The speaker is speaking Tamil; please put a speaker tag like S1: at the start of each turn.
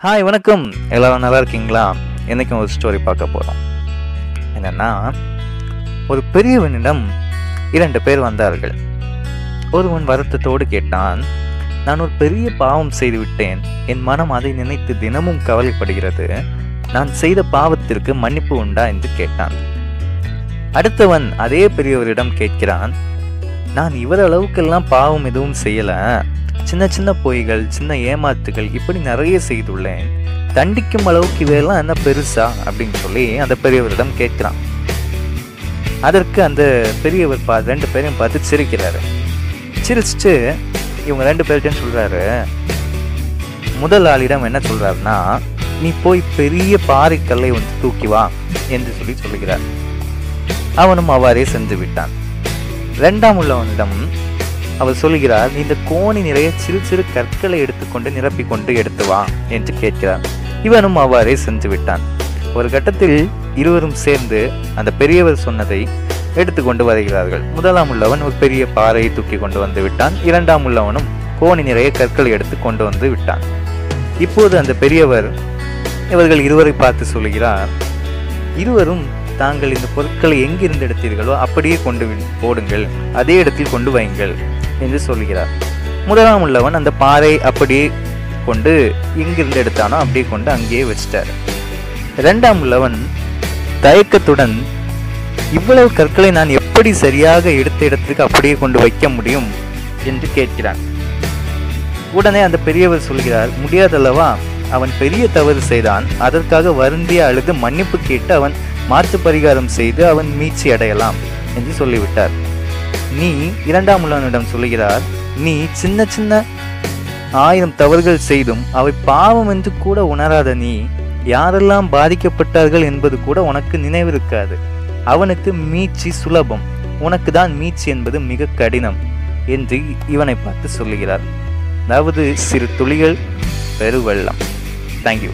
S1: ஹாய் வணக்கம். எல்லோரும் நல்லா இருக்கீங்களா? இன்றைக்கும் ஒரு ஸ்டோரி பார்க்க போகிறோம் என்னென்னா ஒரு பெரியவனிடம் இரண்டு பேர் வந்தார்கள். ஒருவன் வருத்தத்தோடு கேட்டான் நான் ஒரு பெரிய பாவம் செய்து விட்டேன் என் மனம் அதை நினைத்து தினமும் கவலைப்படுகிறது. நான் செய்த பாவத்திற்கு மன்னிப்பு உண்டா? என்று கேட்டான். அடுத்தவன் அதே பெரியவரிடம் கேட்கிறான் நான் இவரளவுக்கெல்லாம் பாவம் எதுவும் செய்யலை. சின்ன சின்ன பொய்கள் சின்ன ஏமாத்துகள் இப்படி நிறைய செய்துள்ளேன். தண்டிக்கும் அளவுக்கு இவையெல்லாம் என்ன பெருசா? அப்படின்னு சொல்லி அந்த பெரியவரிடம் கேட்கிறான். அதற்கு அந்த பெரியவர் பா ரெண்டு பேரையும் பார்த்து சிரிக்கிறாரு. சிரிச்சுட்டு இவங்க ரெண்டு பேர்கிட்டையும் சொல்றாரு? முதல் ஆளிடம் என்ன சொல்றாருன்னா நீ போய் பெரிய பாறைக்கல்லை வந்து தூக்கி வா என்று சொல்லி சொல்லுகிறார். அவனும் அவ்வாறே சென்று விட்டான். ரெண்டாம் உள்ளவனிடம் அவர் சொல்கிறார் இந்த கோணி நிறைய சிறு சிறு கற்களை எடுத்துக்கொண்டு நிரப்பிக்கொண்டு எடுத்து வா என்று கேட்கிறார். இவனும் அவ்வாறே சென்று விட்டான். ஒரு கட்டத்தில் இருவரும் சேர்ந்து அந்த பெரியவர் சொன்னதை எடுத்துக்கொண்டு வருகிறார்கள். முதலாம் உள்ளவன் ஒரு பெரிய பாறையை தூக்கி கொண்டு வந்து விட்டான். இரண்டாம் உள்ளவனும் கோணி நிறைய கற்களை எடுத்து கொண்டு வந்து விட்டான். இப்போது அந்த பெரியவர் இவர்கள் இருவரை பார்த்து சொல்கிறார் இருவரும் தாங்கள் இந்த பொருட்களை எங்கிருந்து எடுத்தீர்களோ அப்படியே கொண்டு போடுங்கள். அதே இடத்தில் கொண்டு வையுங்கள் என்று சொல்கிறார். முதலாம் உள்ளவன் அந்த பாறை அப்படியே கொண்டு எங்கிருந்து எடுத்தானோ அப்படியே கொண்டு அங்கேயே வச்சிட்டார். இரண்டாம் உள்ளவன் தயக்கத்துடன் இவ்வளவு கற்களை நான் எப்படி சரியாக எடுத்த இடத்துக்கு அப்படியே கொண்டு வைக்க முடியும்? என்று கேட்கிறான். உடனே அந்த பெரியவர் சொல்கிறார் முடியாதல்லவா அவன் பெரிய தவறு செய்தான். அதற்காக வருந்திய அழுது மன்னிப்பு கேட்டு அவன் மாற்று பரிகாரம் செய்து அவன் மீட்சி அடையலாம் என்று சொல்லிவிட்டார். நீ இரண்டாம் உள்ளவனிடம் சொல்லுகிறார் நீ சின்ன சின்ன ஆயிரம் தவறுகள் செய்தும் அவை பாவம் என்று கூட உணராத நீ யாரெல்லாம் பாதிக்கப்பட்டார்கள் என்பது கூட உனக்கு நினைவிருக்காது. அவனுக்கு மீட்சி சுலபம் உனக்கு தான் மீட்சி என்பது மிக கடினம் என்று இவனை பார்த்து சொல்லுகிறார். அதாவது சிறு துளிகள் பெருவெள்ளம். தேங்க்யூ